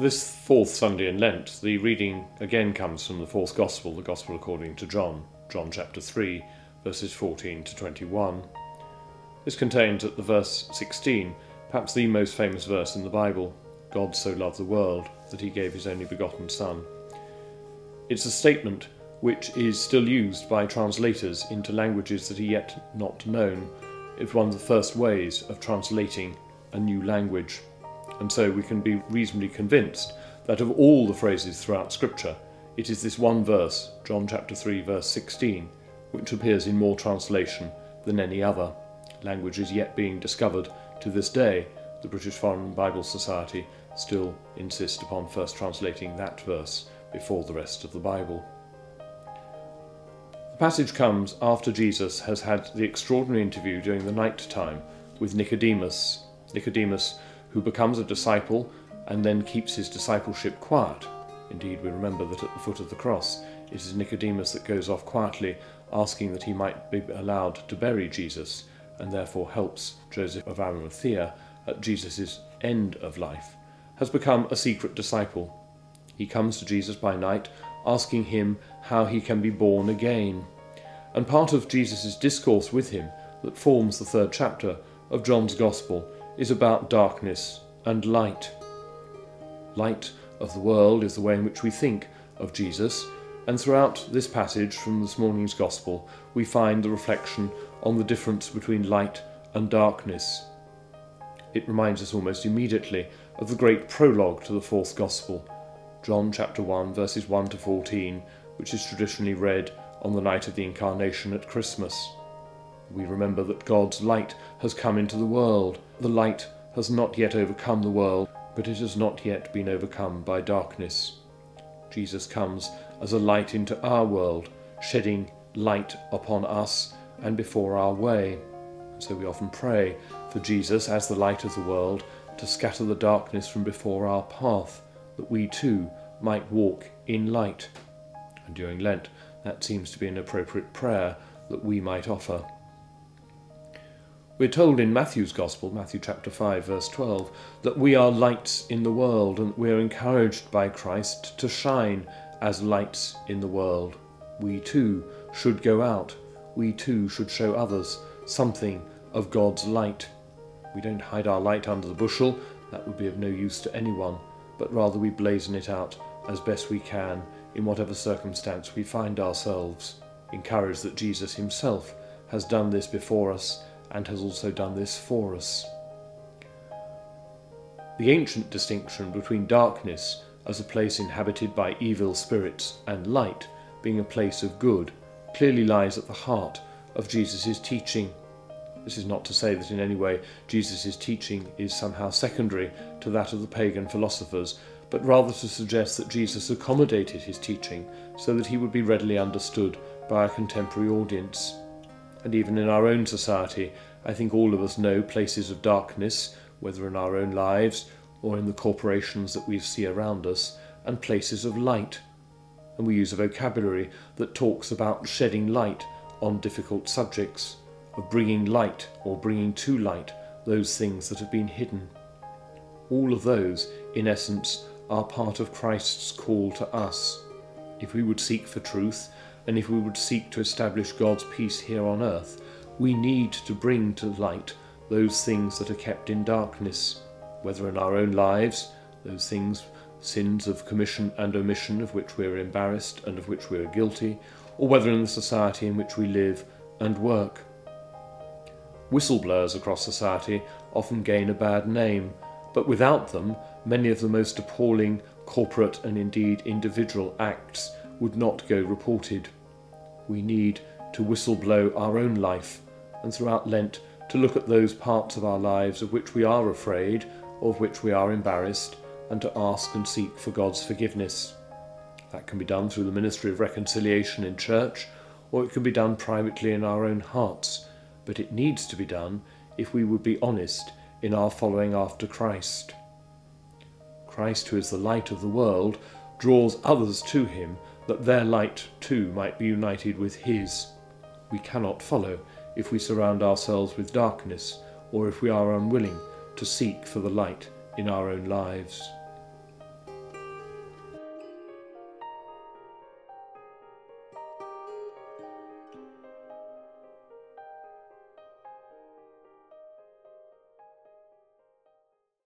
This fourth Sunday in Lent, the reading again comes from the fourth Gospel, the Gospel according to John, John chapter 3, verses 14 to 21. This contains at the verse 16 perhaps the most famous verse in the Bible God so loved the world that he gave his only begotten Son. It's a statement which is still used by translators into languages that are yet not known. It's one of the first ways of translating a new language. And so we can be reasonably convinced that of all the phrases throughout Scripture, it is this one verse, John chapter 3, verse 16, which appears in more translation than any other. Language is yet being discovered to this day. The British Foreign Bible Society still insist upon first translating that verse before the rest of the Bible. The passage comes after Jesus has had the extraordinary interview during the night time with Nicodemus. Nicodemus, who becomes a disciple and then keeps his discipleship quiet. Indeed, we remember that at the foot of the cross, it is Nicodemus that goes off quietly, asking that he might be allowed to bury Jesus, and therefore helps Joseph of Arimathea at Jesus' end of life, has become a secret disciple. He comes to Jesus by night, asking him how he can be born again. And part of Jesus' discourse with him, that forms the third chapter of John's Gospel, is about darkness and light. Light of the world is the way in which we think of Jesus, and throughout this passage from this morning's Gospel, we find the reflection on the difference between light and darkness. It reminds us almost immediately of the great prologue to the fourth Gospel, John chapter 1, verses 1 to 14, which is traditionally read on the night of the Incarnation at Christmas. We remember that God's light has come into the world. The light has not yet overcome the world, but it has not yet been overcome by darkness. Jesus comes as a light into our world, shedding light upon us and before our way. So we often pray for Jesus as the light of the world to scatter the darkness from before our path that we too might walk in light. And during Lent, that seems to be an appropriate prayer that we might offer. We're told in Matthew's Gospel, Matthew chapter 5, verse 12, that we are lights in the world and we are encouraged by Christ to shine as lights in the world. We too should go out. We too should show others something of God's light. We don't hide our light under the bushel, that would be of no use to anyone but rather we blazon it out as best we can in whatever circumstance we find ourselves, encouraged that Jesus himself has done this before us and has also done this for us. The ancient distinction between darkness as a place inhabited by evil spirits and light being a place of good clearly lies at the heart of Jesus' teaching. This is not to say that in any way Jesus' teaching is somehow secondary to that of the pagan philosophers, but rather to suggest that Jesus accommodated his teaching so that he would be readily understood by a contemporary audience. And even in our own society, I think all of us know places of darkness, whether in our own lives or in the corporations that we see around us, and places of light. And we use a vocabulary that talks about shedding light on difficult subjects of bringing light or bringing to light those things that have been hidden. All of those, in essence, are part of Christ's call to us. If we would seek for truth, and if we would seek to establish God's peace here on earth, we need to bring to light those things that are kept in darkness, whether in our own lives, those things, sins of commission and omission of which we are embarrassed and of which we are guilty, or whether in the society in which we live and work. Whistleblowers across society often gain a bad name, but without them, many of the most appalling corporate and indeed individual acts would not go reported. We need to whistleblow our own life, and throughout Lent to look at those parts of our lives of which we are afraid, of which we are embarrassed, and to ask and seek for God's forgiveness. That can be done through the ministry of reconciliation in church, or it can be done privately in our own hearts but it needs to be done if we would be honest in our following after Christ. Christ, who is the light of the world, draws others to him that their light too might be united with his. We cannot follow if we surround ourselves with darkness or if we are unwilling to seek for the light in our own lives.